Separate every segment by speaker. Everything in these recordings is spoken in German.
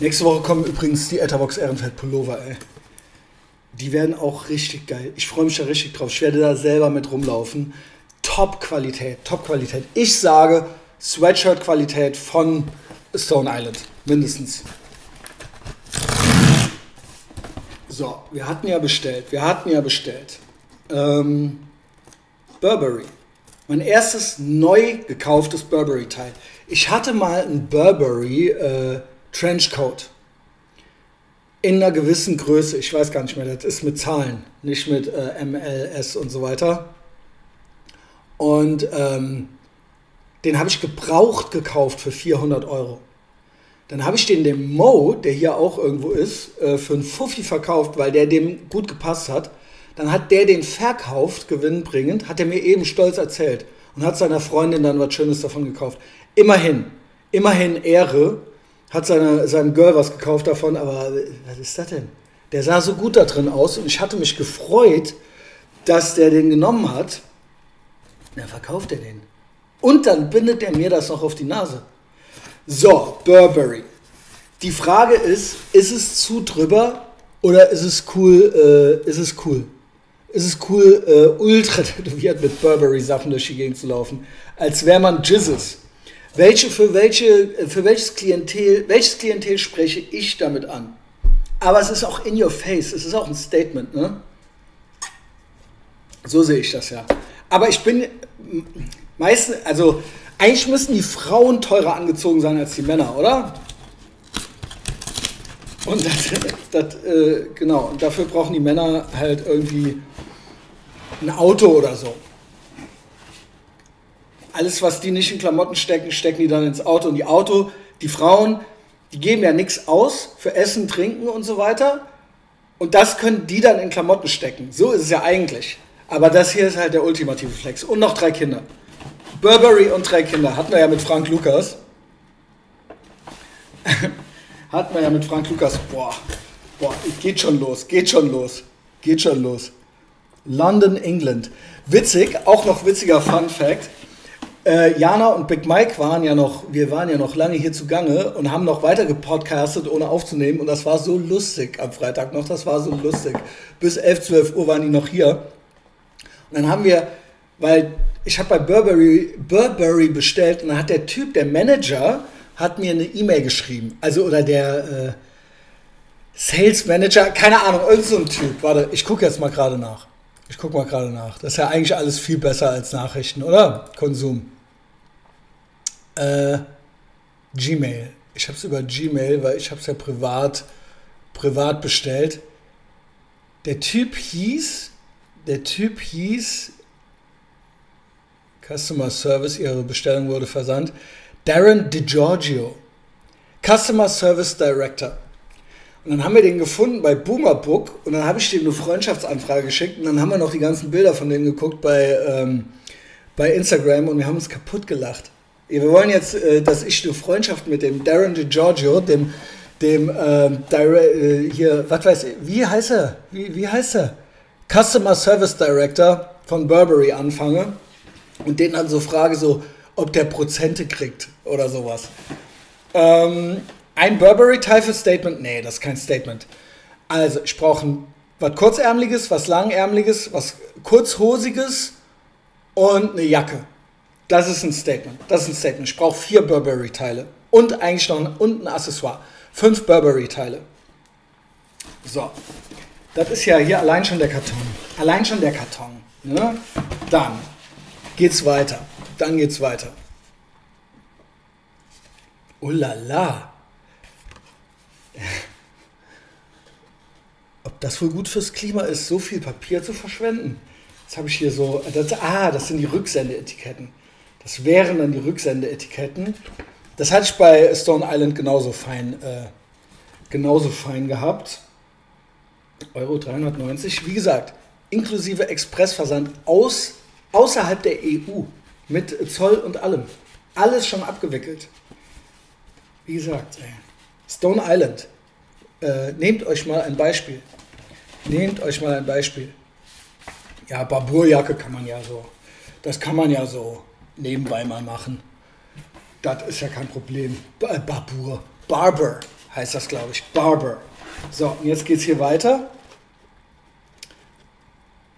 Speaker 1: Nächste Woche kommen übrigens die Etherbox Ehrenfeld Pullover, ey. Die werden auch richtig geil. Ich freue mich da richtig drauf. Ich werde da selber mit rumlaufen. Top-Qualität, Top-Qualität. Ich sage Sweatshirt-Qualität von Stone Island. Mindestens. So, wir hatten ja bestellt. Wir hatten ja bestellt. Ähm, Burberry. Mein erstes neu gekauftes Burberry-Teil. Ich hatte mal ein Burberry äh, Trenchcoat in einer gewissen Größe. Ich weiß gar nicht mehr, das ist mit Zahlen, nicht mit äh, MLS und so weiter. Und ähm, den habe ich gebraucht gekauft für 400 Euro. Dann habe ich den dem Mo, der hier auch irgendwo ist, äh, für einen Fuffi verkauft, weil der dem gut gepasst hat. Dann hat der den verkauft, gewinnbringend, hat er mir eben stolz erzählt und hat seiner Freundin dann was Schönes davon gekauft. Immerhin, immerhin Ehre, hat seine, seinem Girl was gekauft davon, aber was ist das denn? Der sah so gut da drin aus und ich hatte mich gefreut, dass der den genommen hat. Dann verkauft er den. Und dann bindet er mir das noch auf die Nase. So, Burberry. Die Frage ist, ist es zu drüber oder ist es cool, äh, ist es cool? Ist es cool, äh, ultra tätowiert mit Burberry-Sachen durch die Gegend zu laufen? Als wäre man Jizzes. Welche, für, welche, für welches Klientel, welches Klientel spreche ich damit an? Aber es ist auch in your face, es ist auch ein Statement, ne? So sehe ich das ja. Aber ich bin meistens, also eigentlich müssen die Frauen teurer angezogen sein als die Männer, oder? Und das, das äh, genau, und dafür brauchen die Männer halt irgendwie ein Auto oder so alles, was die nicht in Klamotten stecken, stecken die dann ins Auto. Und die Auto, die Frauen, die geben ja nichts aus für Essen, Trinken und so weiter. Und das können die dann in Klamotten stecken. So ist es ja eigentlich. Aber das hier ist halt der ultimative Flex. Und noch drei Kinder. Burberry und drei Kinder. Hatten wir ja mit Frank Lukas. Hatten wir ja mit Frank Lukas. Boah, boah, geht schon los, geht schon los, geht schon los. London, England. Witzig, auch noch witziger Fun Fact. Äh, Jana und Big Mike waren ja noch, wir waren ja noch lange hier zugange und haben noch weiter gepodcastet, ohne aufzunehmen. Und das war so lustig am Freitag noch, das war so lustig. Bis 11, 12 Uhr waren die noch hier. Und dann haben wir, weil ich habe bei Burberry, Burberry bestellt und dann hat der Typ, der Manager, hat mir eine E-Mail geschrieben. Also, oder der äh, Sales Manager, keine Ahnung, irgend so ein Typ. Warte, ich gucke jetzt mal gerade nach. Ich gucke mal gerade nach. Das ist ja eigentlich alles viel besser als Nachrichten, oder? Konsum. Äh, Gmail. Ich habe es über Gmail, weil ich habe es ja privat, privat bestellt. Der Typ hieß, der Typ hieß Customer Service, ihre Bestellung wurde versandt. Darren DiGiorgio, Customer Service Director. Und dann haben wir den gefunden bei Boomerbook und dann habe ich dem eine Freundschaftsanfrage geschickt und dann haben wir noch die ganzen Bilder von denen geguckt bei, ähm, bei Instagram und wir haben uns kaputt gelacht. Wir wollen jetzt, äh, dass ich eine Freundschaft mit dem Darren DiGiorgio, dem, dem ähm, äh, hier, was weiß ich, wie heißt er? Wie, wie heißt er? Customer Service Director von Burberry anfange und den dann so frage, so, ob der Prozente kriegt oder sowas. Ähm, ein Burberry-Teil für Statement? Nee, das ist kein Statement. Also, ich brauche was kurzärmliches, was langärmliches, was kurzhosiges und eine Jacke. Das ist ein Statement. Das ist ein Statement. Ich brauche vier Burberry-Teile. Und eigentlich noch ein, und ein Accessoire. Fünf Burberry-Teile. So. Das ist ja hier allein schon der Karton. Allein schon der Karton. Ne? Dann geht's weiter. Dann geht's weiter. Oh la la. Ob das wohl gut fürs Klima ist, so viel Papier zu verschwenden? Jetzt habe ich hier so, das, ah, das sind die Rücksendeetiketten. Das wären dann die Rücksendeetiketten. Das hatte ich bei Stone Island genauso fein, äh, genauso fein gehabt. Euro 390. Wie gesagt, inklusive Expressversand aus, außerhalb der EU. Mit Zoll und allem. Alles schon abgewickelt. Wie gesagt, ey. Stone Island. Äh, nehmt euch mal ein Beispiel. Nehmt euch mal ein Beispiel. Ja, Barbourjacke kann man ja so. Das kann man ja so nebenbei mal machen. Das ist ja kein Problem. Barbour. Barber heißt das, glaube ich. Barber. So, und jetzt geht es hier weiter.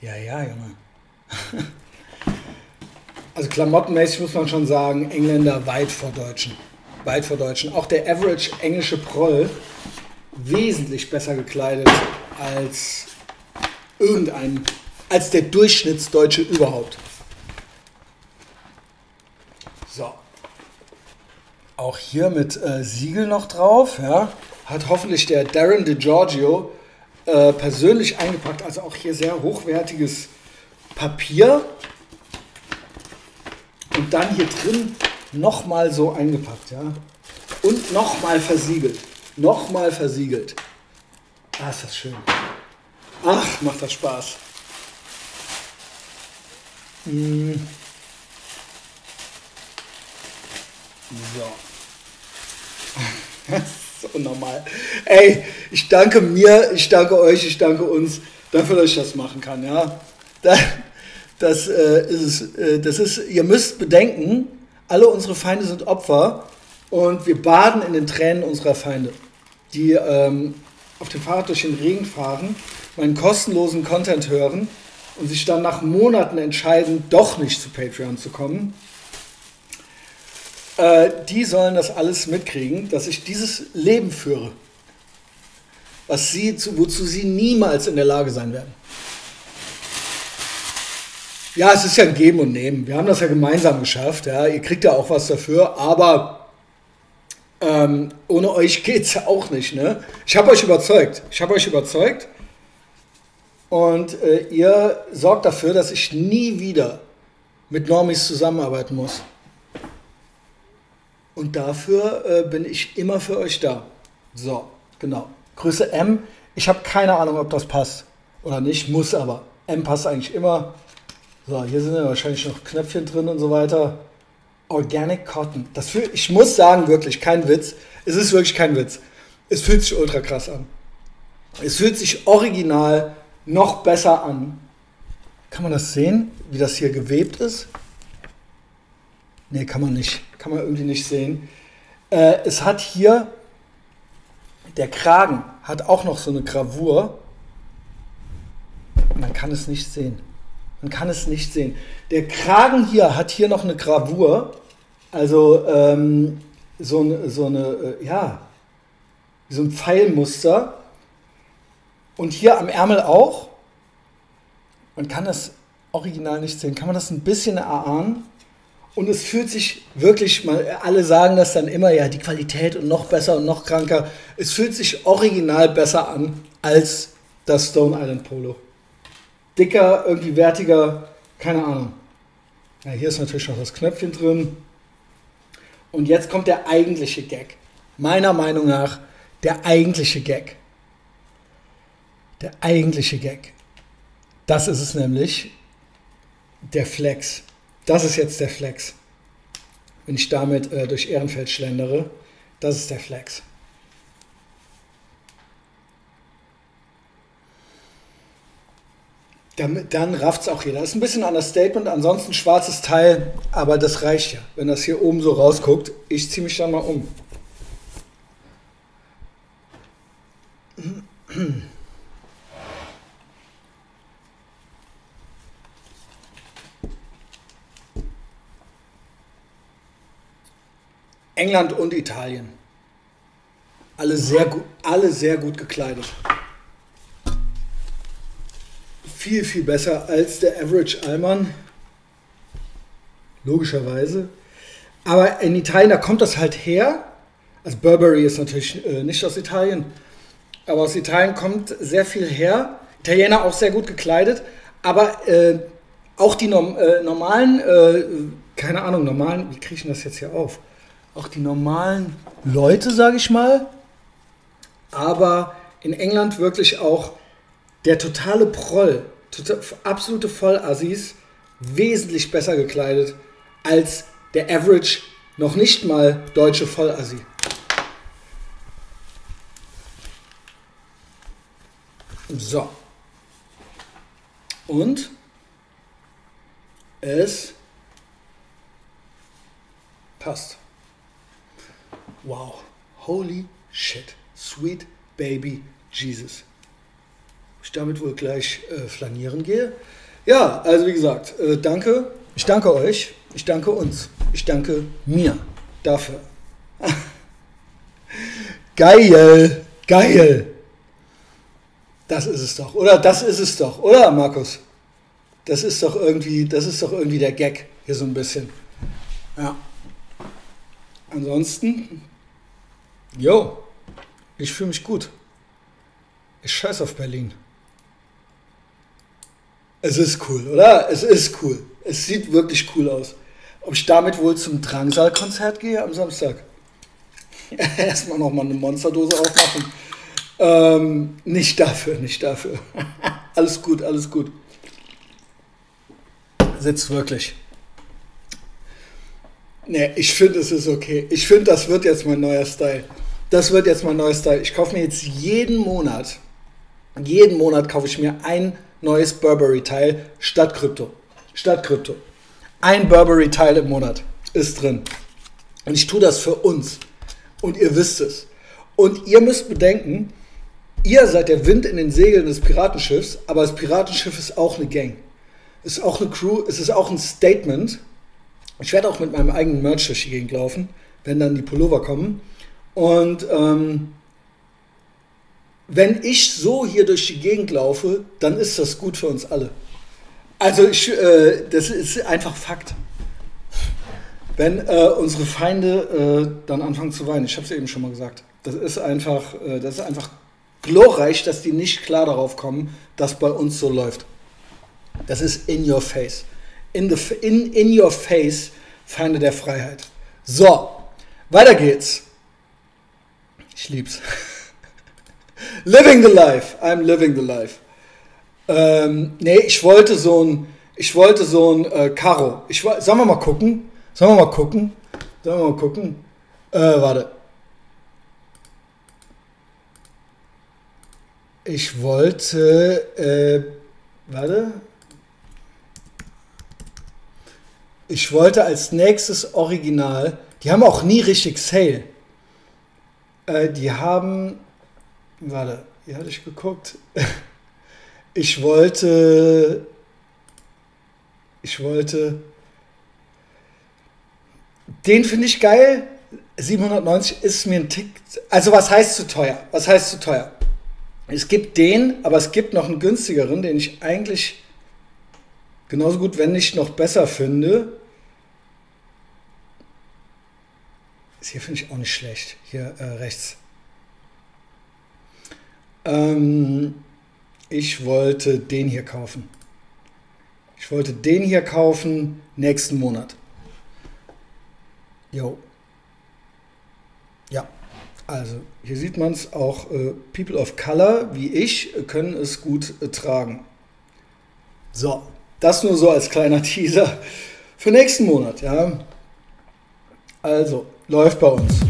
Speaker 1: Ja, ja, Junge. Also klamottenmäßig muss man schon sagen, Engländer weit vor Deutschen. Weit vor Deutschen. Auch der average englische Proll wesentlich besser gekleidet als irgendein, als der Durchschnittsdeutsche überhaupt. So. Auch hier mit äh, Siegel noch drauf. Ja. Hat hoffentlich der Darren DeGiorgio äh, persönlich eingepackt. Also auch hier sehr hochwertiges Papier. Und dann hier drin nochmal so eingepackt. Ja. Und nochmal versiegelt. Nochmal versiegelt. Ah, ist das schön. Ach, macht das Spaß. Hm. So. so normal. Ey, ich danke mir, ich danke euch, ich danke uns dafür, dass ich das machen kann. Ja, das, das äh, ist. Äh, das ist, ihr müsst bedenken, alle unsere Feinde sind Opfer und wir baden in den Tränen unserer Feinde, die ähm, auf dem Fahrrad durch den Regen fahren, meinen kostenlosen Content hören und sich dann nach Monaten entscheiden, doch nicht zu Patreon zu kommen äh, die sollen das alles mitkriegen, dass ich dieses Leben führe, was sie, wozu sie niemals in der Lage sein werden. Ja, es ist ja ein Geben und Nehmen. Wir haben das ja gemeinsam geschafft. Ja. Ihr kriegt ja auch was dafür, aber ähm, ohne euch geht es ja auch nicht. Ne? Ich habe euch überzeugt. Ich habe euch überzeugt. Und äh, ihr sorgt dafür, dass ich nie wieder mit Normis zusammenarbeiten muss. Und dafür äh, bin ich immer für euch da. So, genau. Größe M. Ich habe keine Ahnung, ob das passt oder nicht, muss aber. M passt eigentlich immer. So, hier sind ja wahrscheinlich noch Knöpfchen drin und so weiter. Organic Cotton. Das fühl, ich muss sagen, wirklich, kein Witz. Es ist wirklich kein Witz. Es fühlt sich ultra krass an. Es fühlt sich original noch besser an. Kann man das sehen, wie das hier gewebt ist? Nee, kann man nicht kann man irgendwie nicht sehen. Äh, es hat hier, der Kragen hat auch noch so eine Gravur. Man kann es nicht sehen. Man kann es nicht sehen. Der Kragen hier hat hier noch eine Gravur. Also ähm, so, so eine, äh, ja, so ein Pfeilmuster. Und hier am Ärmel auch. Man kann das original nicht sehen. Kann man das ein bisschen erahnen? Und es fühlt sich wirklich, mal, alle sagen das dann immer, ja, die Qualität und noch besser und noch kranker. Es fühlt sich original besser an als das Stone Island Polo. Dicker, irgendwie wertiger, keine Ahnung. Ja, hier ist natürlich noch das Knöpfchen drin. Und jetzt kommt der eigentliche Gag. Meiner Meinung nach der eigentliche Gag. Der eigentliche Gag. Das ist es nämlich. Der Flex. Das ist jetzt der Flex. Wenn ich damit äh, durch Ehrenfeld schlendere, das ist der Flex. Dann, dann rafft es auch jeder. Das ist ein bisschen ein Understatement, ansonsten schwarzes Teil, aber das reicht ja. Wenn das hier oben so rausguckt, ich ziehe mich dann mal um. England und Italien. Alle sehr, gut, alle sehr gut gekleidet. Viel, viel besser als der Average Allmann. Logischerweise. Aber in Italien, da kommt das halt her. Also Burberry ist natürlich äh, nicht aus Italien. Aber aus Italien kommt sehr viel her. Italiener auch sehr gut gekleidet. Aber äh, auch die norm äh, normalen, äh, keine Ahnung, normalen, wie kriege ich das jetzt hier auf? Auch die normalen Leute, sage ich mal. Aber in England wirklich auch der totale Proll, total, absolute Vollassis, wesentlich besser gekleidet als der Average, noch nicht mal deutsche Vollassi. So. Und es passt. Wow, holy shit. Sweet Baby Jesus. Ich damit wohl gleich äh, flanieren gehe. Ja, also wie gesagt, äh, danke. Ich danke euch. Ich danke uns. Ich danke mir dafür. geil, geil. Das ist es doch, oder? Das ist es doch, oder, Markus? Das ist doch irgendwie, das ist doch irgendwie der Gag hier so ein bisschen. Ja. Ansonsten, jo, ich fühle mich gut. Ich scheiß auf Berlin. Es ist cool, oder? Es ist cool. Es sieht wirklich cool aus. Ob ich damit wohl zum Drangsal-Konzert gehe am Samstag? Erstmal nochmal eine Monsterdose aufmachen. Ähm, nicht dafür, nicht dafür. alles gut, alles gut. Sitzt wirklich. Ne, ich finde, es ist okay. Ich finde, das wird jetzt mein neuer Style. Das wird jetzt mein neuer Style. Ich kaufe mir jetzt jeden Monat, jeden Monat kaufe ich mir ein neues Burberry-Teil statt Krypto. Statt Krypto. Ein Burberry-Teil im Monat ist drin. Und ich tue das für uns. Und ihr wisst es. Und ihr müsst bedenken, ihr seid der Wind in den Segeln des Piratenschiffs, aber das Piratenschiff ist auch eine Gang. Ist auch eine Crew, es ist auch ein Statement. Ich werde auch mit meinem eigenen Merch durch die Gegend laufen, wenn dann die Pullover kommen. Und ähm, wenn ich so hier durch die Gegend laufe, dann ist das gut für uns alle. Also ich, äh, das ist einfach Fakt. Wenn äh, unsere Feinde äh, dann anfangen zu weinen, ich habe es eben schon mal gesagt, das ist einfach, äh, das ist einfach glorreich, dass die nicht klar darauf kommen, dass bei uns so läuft. Das ist in your face. In, the, in, in your face, Feinde der Freiheit. So, weiter geht's. Ich lieb's. living the life. I'm living the life. Ähm, nee, ich wollte so ein, ich wollte so ein äh, Karo. Ich, sollen wir mal gucken? Sollen wir mal gucken? Sollen wir mal gucken? Äh, warte. Ich wollte, äh, warte. Ich wollte als nächstes Original, die haben auch nie richtig Sale. Äh, die haben, warte, hier hatte ich geguckt. Ich wollte, ich wollte, den finde ich geil. 790 ist mir ein Tick, also was heißt zu teuer? Was heißt zu teuer? Es gibt den, aber es gibt noch einen günstigeren, den ich eigentlich genauso gut, wenn nicht noch besser finde. Das hier finde ich auch nicht schlecht. Hier äh, rechts. Ähm, ich wollte den hier kaufen. Ich wollte den hier kaufen nächsten Monat. Jo. Ja. Also, hier sieht man es auch, äh, People of Color wie ich können es gut äh, tragen. So, das nur so als kleiner Teaser für nächsten Monat, ja. Also, läuft bei uns.